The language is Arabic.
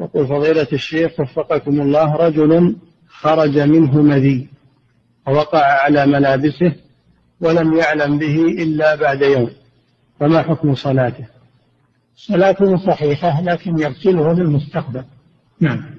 يقول فضيلة الشيخ وفقكم الله رجل خرج منه مذي ووقع على ملابسه ولم يعلم به إلا بعد يوم فما حكم صلاته؟ صلاته صحيحة لكن يغسله للمستقبل. نعم.